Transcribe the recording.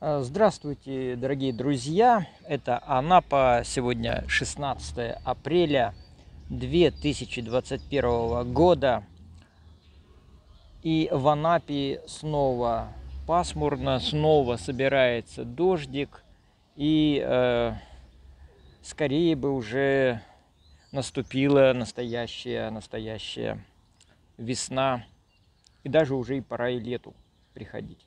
Э, здравствуйте, дорогие друзья! Это Анапа. Сегодня 16 апреля 2021 года. И в Анапе снова пасмурно, снова собирается дождик. И э, скорее бы уже наступила настоящая, настоящая весна. И даже уже и пора и лету приходить.